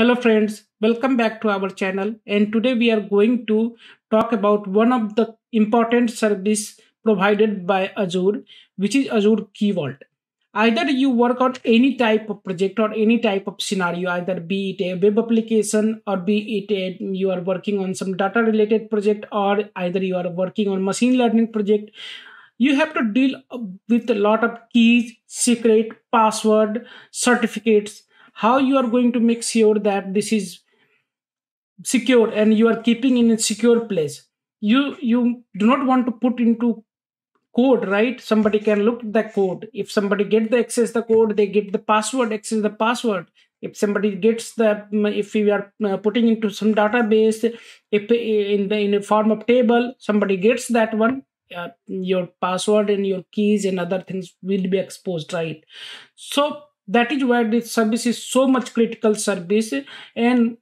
Hello friends, welcome back to our channel and today we are going to talk about one of the important service provided by Azure which is Azure Key Vault. Either you work on any type of project or any type of scenario, either be it a web application or be it a, you are working on some data related project or either you are working on machine learning project, you have to deal with a lot of keys, secret, password, certificates how you are going to make sure that this is secure and you are keeping in a secure place. You you do not want to put into code right? Somebody can look at the code. If somebody get the access the code they get the password access the password. If somebody gets the if we are uh, putting into some database if in the in a form of table somebody gets that one uh, your password and your keys and other things will be exposed right? So that is why this service is so much critical service and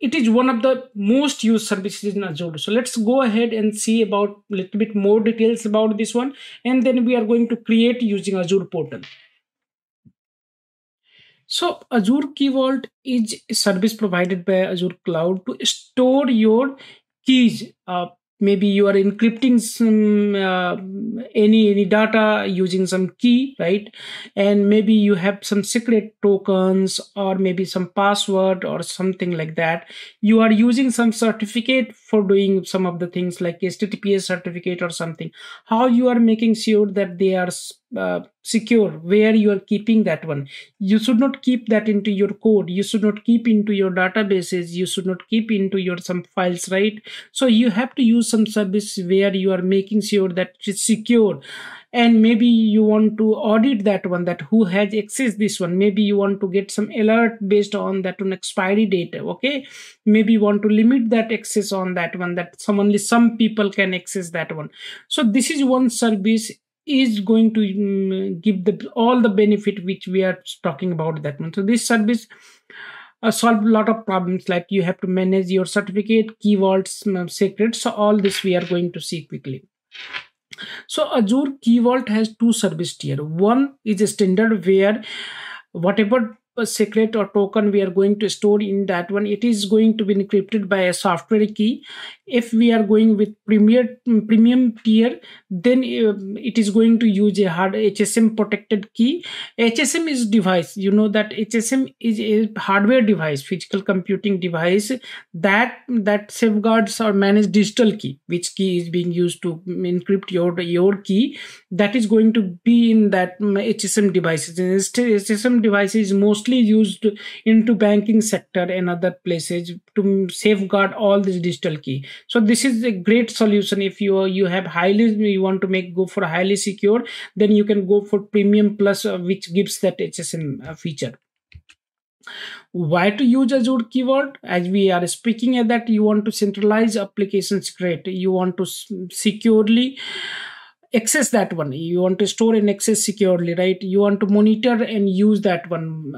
it is one of the most used services in azure. So let's go ahead and see about a little bit more details about this one and then we are going to create using azure portal. So azure key vault is a service provided by azure cloud to store your keys. Uh, maybe you are encrypting some uh, any any data using some key right? And maybe you have some secret tokens or maybe some password or something like that. You are using some certificate for doing some of the things like https certificate or something. How you are making sure that they are uh, secure where you are keeping that one. You should not keep that into your code. You should not keep into your databases. You should not keep into your some files right? So you have to use some service where you are making sure that it's secure. And maybe you want to audit that one that who has access this one. Maybe you want to get some alert based on that one expiry date okay? Maybe you want to limit that access on that one that some only some people can access that one. So this is one service is going to um, give the all the benefit which we are talking about that one. So this service uh, solve a lot of problems like you have to manage your certificate key vaults um, secrets so all this we are going to see quickly. So azure key vault has two service tier. One is a standard where whatever a secret or token we are going to store in that one. It is going to be encrypted by a software key. If we are going with premier premium tier then uh, it is going to use a hard hsm protected key. Hsm is device. You know that hsm is a hardware device physical computing device that that safeguards or manage digital key which key is being used to encrypt your your key. That is going to be in that hsm devices. Hsm device is mostly used into banking sector and other places to safeguard all this digital key. So this is a great solution. If you you have highly you want to make go for highly secure then you can go for premium plus uh, which gives that hsm uh, feature. Why to use azure Key Vault as we are speaking at that you want to centralize application secret you want to securely access that one. You want to store and access securely right? You want to monitor and use that one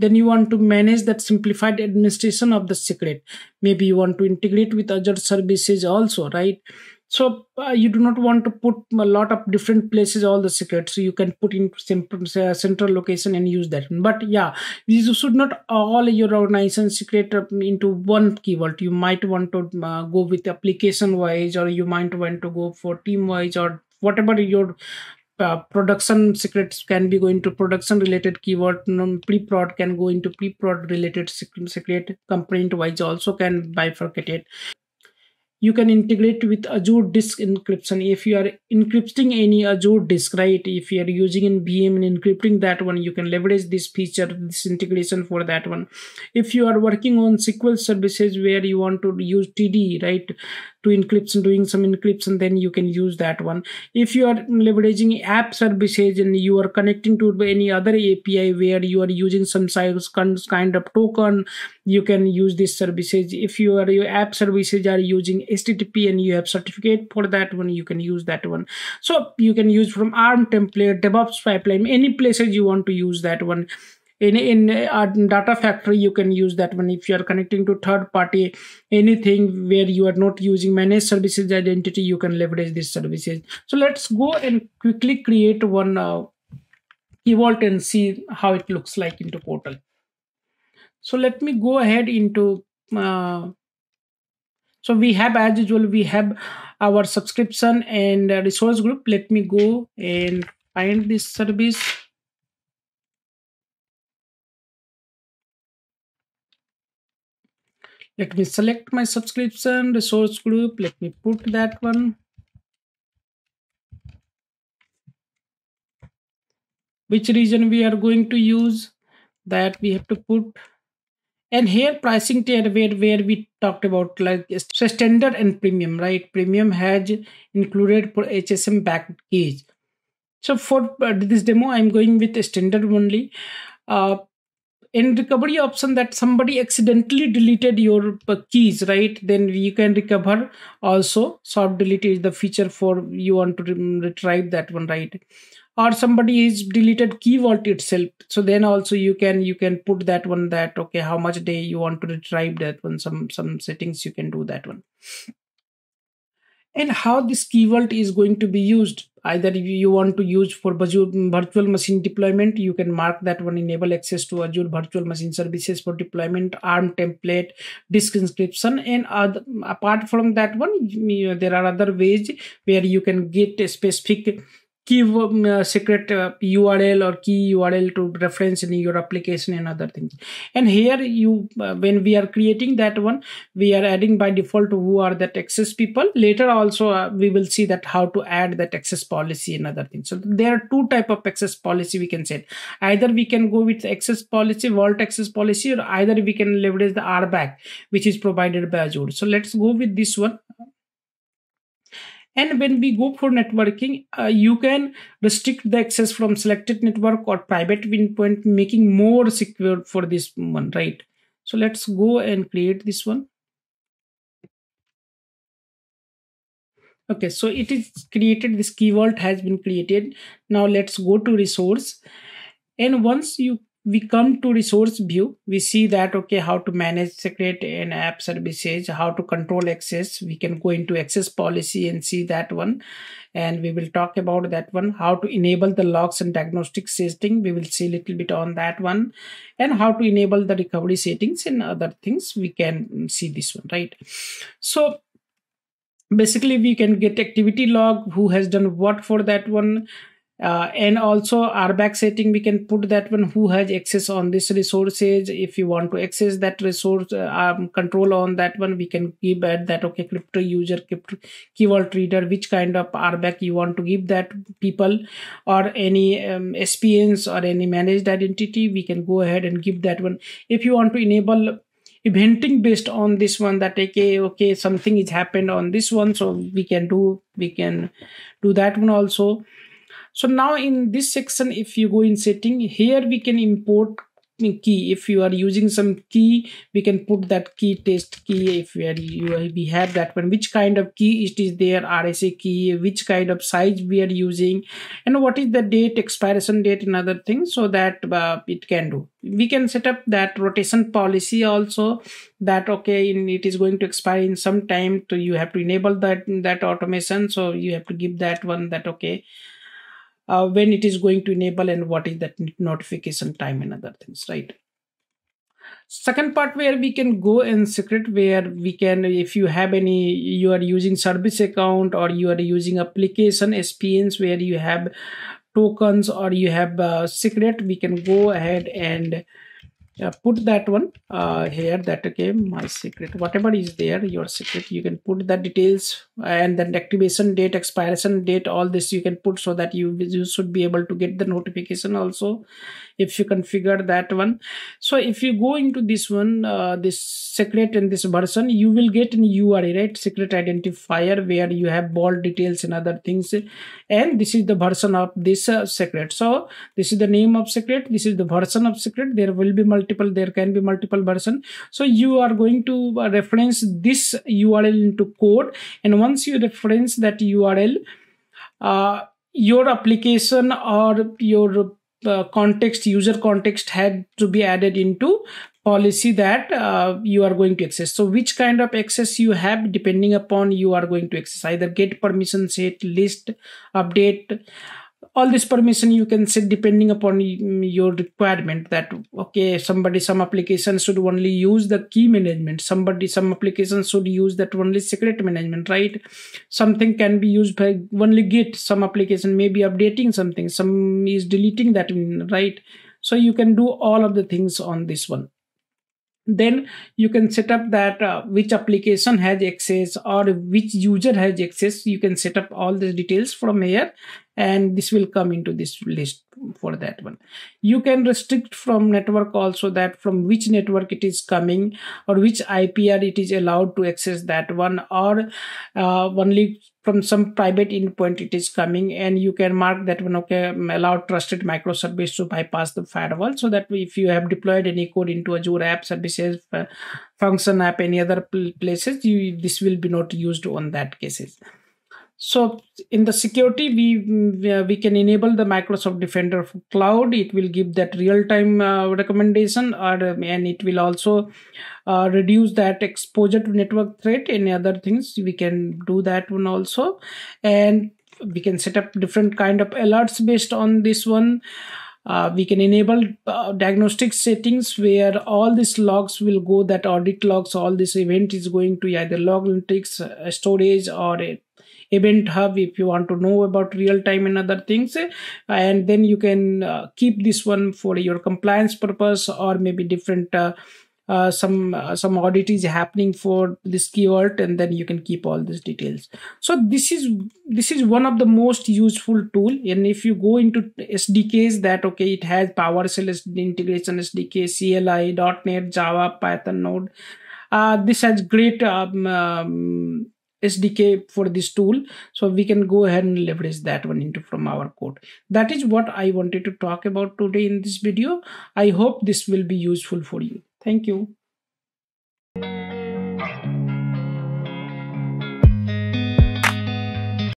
then you want to manage that simplified administration of the secret. Maybe you want to integrate with other services also right? So uh, you do not want to put a lot of different places all the secrets. So you can put in simple uh, central location and use that. But yeah you should not all your organization secret into one Key Vault. You might want to uh, go with application wise or you might want to go for team wise or whatever your uh, production secrets can be going to production related key vault pre-prod can go into pre-prod related secret component wise also can bifurcate it you can integrate with azure disk encryption. If you are encrypting any azure disk right if you are using in vm and encrypting that one you can leverage this feature this integration for that one. If you are working on sql services where you want to use td right to encryption doing some encryption then you can use that one. If you are leveraging app services and you are connecting to any other api where you are using some kind of token you can use these services. If you are your app services are using http and you have certificate for that one you can use that one. So you can use from arm template devops pipeline any places you want to use that one in in a data factory you can use that one. If you are connecting to third party anything where you are not using managed services identity you can leverage these services. So let's go and quickly create one uh, Vault and see how it looks like into portal. So let me go ahead into uh, so we have as usual we have our subscription and resource group. Let me go and find this service let me select my subscription resource group. Let me put that one. Which region we are going to use? That we have to put. And here pricing tier where where we talked about like standard and premium right? Premium has included for hsm backed keys so for uh, this demo i'm going with standard only. Uh, in recovery option that somebody accidentally deleted your keys right? Then you can recover also. Soft delete is the feature for you want to retrieve that one right? Or somebody is deleted key vault itself. So then also you can you can put that one that okay how much day you want to retrieve that one some some settings you can do that one and how this key vault is going to be used. Either you want to use for virtual machine deployment you can mark that one enable access to azure virtual machine services for deployment arm template disk encryption and other, apart from that one there are other ways where you can get a specific key uh, secret uh, url or key url to reference in your application and other things. And here you uh, when we are creating that one we are adding by default who are that access people. Later also uh, we will see that how to add that access policy and other things. So there are two type of access policy we can set. Either we can go with access policy vault access policy or either we can leverage the RBAC which is provided by azure. So let's go with this one and when we go for networking, uh, you can restrict the access from selected network or private endpoint, making more secure for this one, right? So let's go and create this one. Okay, so it is created, this key vault has been created. Now let's go to resource. And once you we come to resource view. We see that okay how to manage secret and app services how to control access. We can go into access policy and see that one. And we will talk about that one. How to enable the logs and diagnostic setting. We will see a little bit on that one. And how to enable the recovery settings and other things. We can see this one right? So basically we can get activity log who has done what for that one uh, and also RBAC setting we can put that one who has access on this resources. If you want to access that resource uh, um, control on that one we can give at that okay crypto user crypto key vault reader which kind of RBAC you want to give that people or any um, SPNs or any managed identity we can go ahead and give that one. If you want to enable eventing based on this one that okay okay something is happened on this one so we can do we can do that one also so now in this section if you go in setting here we can import key. If you are using some key we can put that key test key. If we are you we have that one which kind of key it is there rsa key which kind of size we are using and what is the date expiration date and other things so that uh, it can do. We can set up that rotation policy also that okay in, it is going to expire in some time so you have to enable that that automation. So you have to give that one that okay uh, when it is going to enable and what is that notification time and other things right? Second part where we can go in secret where we can if you have any you are using service account or you are using application spns where you have tokens or you have uh, secret we can go ahead and uh, put that one uh, here that okay my secret whatever is there your secret you can put the details and then activation date expiration date all this you can put so that you, you should be able to get the notification also if you configure that one. So if you go into this one uh, this secret and this version you will get an URI right? Secret identifier where you have bold details and other things. And this is the version of this uh, secret. So this is the name of secret this is the version of secret. There will be multiple there can be multiple version. So you are going to uh, reference this url into code and once you reference that url uh, your application or your uh, context user context had to be added into policy that uh, you are going to access. So which kind of access you have depending upon you are going to access. Either get permission set list update all this permission you can set depending upon mm, your requirement that okay somebody some application should only use the key management. Somebody some application should use that only secret management right? Something can be used by only git. Some application may be updating something. Some is deleting that mm, right? So you can do all of the things on this one then you can set up that uh, which application has access or which user has access. You can set up all the details from here and this will come into this list for that one. You can restrict from network also that from which network it is coming or which ipr it is allowed to access that one or uh, only from some private endpoint it is coming and you can mark that one okay allow trusted Microsoft service to bypass the firewall so that if you have deployed any code into azure app services uh, function app any other places you this will be not used on that cases so in the security, we we can enable the Microsoft Defender for Cloud. It will give that real-time uh, recommendation, or and it will also uh, reduce that exposure to network threat and other things. We can do that one also, and we can set up different kind of alerts based on this one. Uh, we can enable uh, diagnostic settings where all these logs will go that audit logs all this event is going to either log analytics uh, storage or a event hub if you want to know about real time and other things and then you can uh, keep this one for your compliance purpose or maybe different uh, uh, some uh, some audit is happening for this key vault and then you can keep all these details. So this is this is one of the most useful tool and if you go into sdks that okay it has powershell integration sdk cli .NET java python node uh, this has great um, um, SDK for this tool. So we can go ahead and leverage that one into from our code. That is what I wanted to talk about today in this video. I hope this will be useful for you. Thank you.